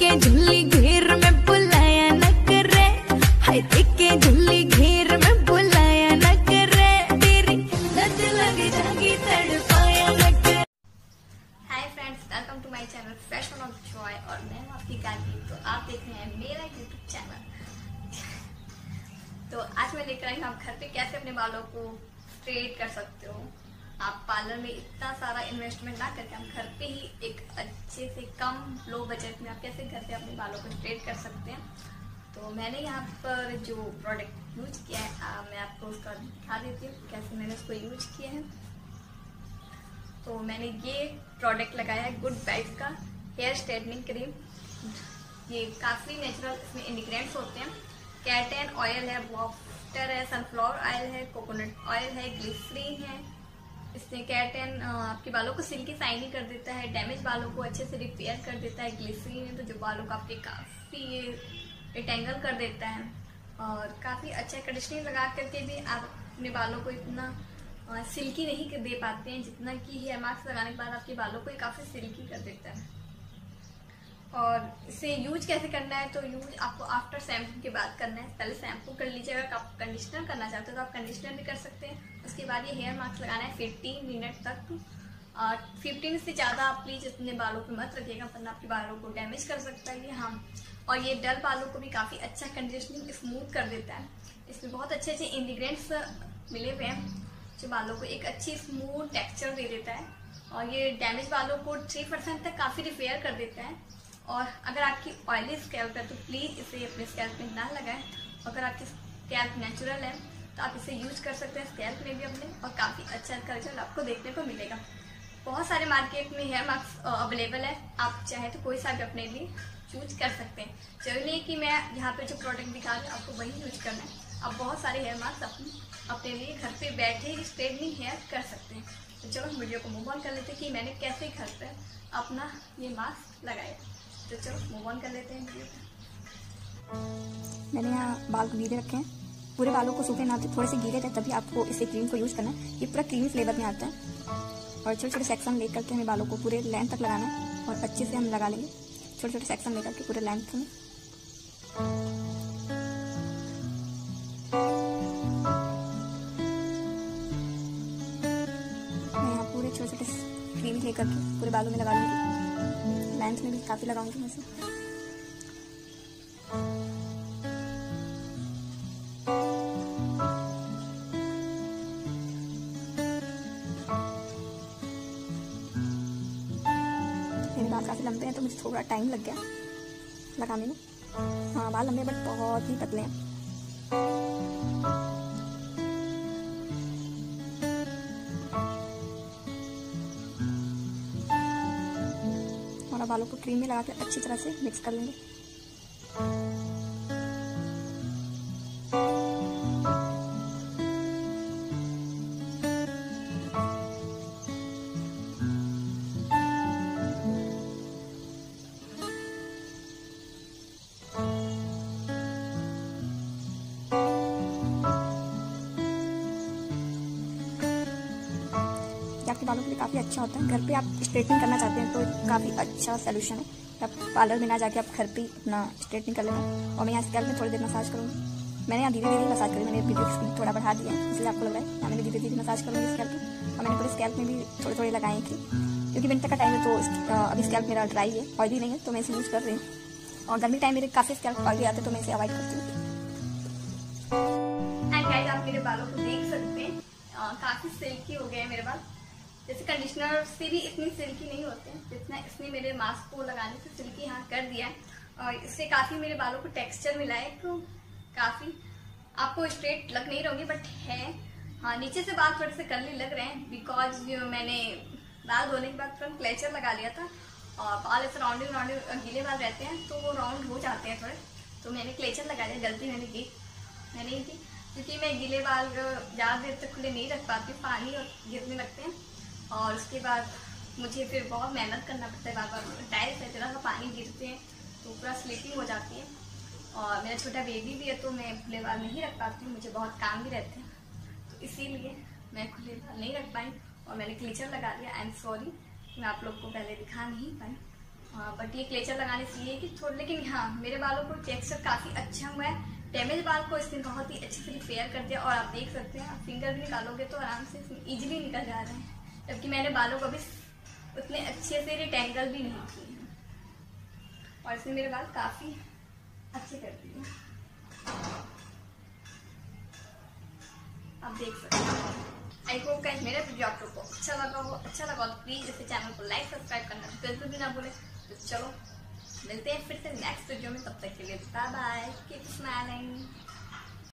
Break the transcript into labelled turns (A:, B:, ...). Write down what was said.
A: के झुल्ली घेर में बुलाया न करे हाय के झुल्ली घेर में बुलाया न करे तेरी लत लग जागी तड़पाया न करे
B: hi friends welcome to my channel Fashion of Joy और मैं हूँ आपकी गायत्री। तो आप देख रहे हैं मेरा यूट्यूब चैनल तो आज मैं लेकर आई हूँ, आप घर पे कैसे अपने बालों को स्ट्रेट कर सकते हो? आप पार्लर में इतना सारा इन्वेस्टमेंट ना करके हम घर पे ही एक अच्छे से कम लो बजट में आप कैसे घर पे अपने बालों को स्ट्रेट कर सकते हैं? तो मैंने यहाँ पर जो प्रोडक्ट यूज़ किया है आ, मैं आपको उसका दिखा देती हूँ कैसे मैंने उसको यूज़ किया है। तो मैंने ये प्रोडक्ट लगाया है गुड बाइट का हेयर स्ट्रेटनिंग क्रीम ये काफ़ी नेचुरल इसमें इंग्रेडिएंट्स होते हैं। कैटन ऑयल है वाटर है सनफ्लावर ऑयल है कोकोनट ऑयल है ग्लिसरीन है इसमें कैटन आपके बालों को सिल्की शाइनी कर देता है, डैमेज बालों को अच्छे से रिपेयर कर देता है, ग्लिसरीन है तो जो बालों को आपके काफ़ी ये टेंगल कर देता है। और काफ़ी अच्छा कंडीशनिंग लगा करके भी आप अपने बालों को इतना सिल्की नहीं दे पाते हैं, जितना कि हेयर मास्क लगाने के बाद आपके बालों को काफ़ी सिल्की कर देता है। और इसे यूज़ कैसे करना है? तो यूज़ आपको आफ्टर शैम्पू के बाद करना है। पहले शैम्पू कर लीजिएगा, अगर आप कंडीशनर करना चाहते हो तो आप कंडीशनर भी कर सकते हैं। उसके बाद ये हेयर मास्क लगाना है फिफ्टीन मिनट तक और फिफ्टीन से ज़्यादा आप प्लीज़ अपने बालों पे मत रखिएगा, वरना आपके बालों को डैमेज कर सकता है ये हाँ। और ये डल बालों को भी काफ़ी अच्छा कंडीशनिंग स्मूथ कर देता है। इसमें बहुत अच्छे अच्छे इंग्रीडियंट्स मिले हुए हैं, जो बालों को एक अच्छी स्मूथ टेक्स्चर दे देता है। और ये डैमेज बालों को थ्री परसेंट तक काफ़ी रिपेयर कर देता है। और अगर आपकी ऑयली स्कैल्प है तो प्लीज़ इसे अपने स्कैल्प में ना लगाएँ। अगर आपकी स्कैल्प नेचुरल है तो आप इसे यूज़ कर सकते हैं स्कैल्प में भी अपने, और काफ़ी अच्छा कल्चर आपको देखने को मिलेगा। बहुत सारे मार्केट में हेयर मास्क अवेलेबल है। आप चाहे तो कोई सा भी अपने लिए चूज़ कर सकते हैं। ज़रूरी कि मैं यहाँ पे जो प्रोडक्ट दिखा रही हूँ, आपको वही यूज़ करना है। आप बहुत सारे हेयर मास्क अपने अपने लिए घर पे बैठे ही स्ट्रेटनिंग हेयर कर सकते हैं। तो चलो हम वीडियो को मूव ऑन कर लेते हैं कि मैंने कैसे घर पर अपना ये मास्क लगाया। तो चलो मूव ऑन कर लेते हैं वीडियो
C: मैंने यहाँ बाल गीले रखे हैं। पूरे बालों को सूखे ना थोड़े से गीले थे, तभी आपको इसे क्रीम को यूज़ करना है। ये पूरा क्रीमी फ्लेवर में आता है। और छोटे छोटे सेक्शन लेकर के हमें बालों को पूरे लेंथ तक लगाना है और अच्छे से हम लगा लेंगे। छोटे छोटे सेक्शन लेकर के पूरे लेंथ में। पूरे छोटे छोटे क्रीम लेकर के पूरे बालों में लगा लूँगी। लेंथ में भी काफ़ी लगाऊँगी मैं बाल काफ़ी लंबे हैं तो मुझे थोड़ा टाइम लग गया। लगाने में। हाँ बाल लंबे बट बहुत ही पतले हैं। और बालों को क्रीम में लगा के अच्छी तरह से मिक्स कर लेंगे। आपके बालों के लिए काफ़ी अच्छा होता है। घर पे आप स्ट्रेटनिंग करना चाहते हैं तो काफ़ी अच्छा सोल्यूशन है। आप पार्लर में ना जाके आप घर पे अपना स्ट्रेटनिंग कर लेना। और मैं यहाँ स्कैल्प में थोड़ी देर मसाज करूँगी। मैंने यहाँ धीरे धीरे मसाज करी, मैंने वीडियो स्पीड थोड़ा बढ़ा दिया इसलिए आपको लग रहा है मैंने धीरे धीरे मसाज करूँगी स्कैल्प में और मैंने पूरे स्कैल्प में भी थोड़े थोड़े लगाए थी। क्योंकि विंटर का टाइम है तो अभी स्कैल्प मेरा ड्राई है ऑयली नहीं है तो मैं इसे यूज़ कर रही हूँ। और गर्मी टाइम मेरे काफ़ी स्कैल्प ऑयली आते तो मैं इसे अवॉइड करती हूँ।
B: आप मेरे बालों को देख सकते हैं। काफ़ी सिल्की हो गए हैं मेरे बाल। जैसे कंडीशनर से भी इतनी सिल्की नहीं होते जितना इसने मेरे मास्क को लगाने से सिल्की यहाँ कर दिया है। और इससे काफ़ी मेरे बालों को टेक्सचर मिला है तो काफ़ी आपको स्ट्रेट लग नहीं रहोगे बट है। हाँ नीचे से बाल थोड़े से कर्ली लग रहे हैं बिकॉज़ मैंने बाल धोने के बाद तुरंत क्लेचर लगा लिया था, और बाल ऐसे राउंडिंग राउंडिंग गीले बाल रहते हैं तो वो राउंड हो जाते हैं थोड़े। तो मैंने क्लेचर लगा लिया गलती मैंने की। मैंने की, क्योंकि मैं गीले बाल, ज़्यादा देर तक खुले नहीं रख पाती, पानी और गिरने लगते हैं। और उसके बाद मुझे फिर बहुत मेहनत करना पड़ता है बार बार। टाइल्स है तरह का पानी गिरते हैं तो पूरा स्लीपिंग हो जाती है। और मेरा छोटा बेबी भी है तो मैं खुले बाल नहीं रख पाती हूँ, मुझे बहुत काम भी रहते हैं। तो इसीलिए मैं खुले बाल नहीं रख पाई और मैंने क्लीचर लगा दिया। आई एम सॉरी मैं आप लोग को पहले दिखा नहीं पाई। हाँ बट ये क्लेचर लगाने से ये कि थोड़ा, लेकिन हाँ मेरे बालों को टेक्सचर काफ़ी अच्छा हुआ है। डैमेज बाल को इसने बहुत ही अच्छे से रिपेयर कर दिया और आप देख सकते हैं, आप फिंगर भी निकालोगे तो आराम से इजीली निकल जा रहे हैं। जबकि मैंने बालों को अभी उतने अच्छे से रिटेंगल भी नहीं किए हैं। और इसने मेरे बाल काफ़ी अच्छे कर दिए आप देख सकते हैं। आई होप गाइस मेरा वीडियो को अच्छा लगा हो। अच्छा लगा तो प्लीज़ इसे चैनल को लाइक सब्सक्राइब करना बिल्कुल भी ना भूले। तो चलो, मिलते हैं फिर से नेक्स्ट वीडियो में। तब तक के लिए बाय बाय कीप स्माइलिंग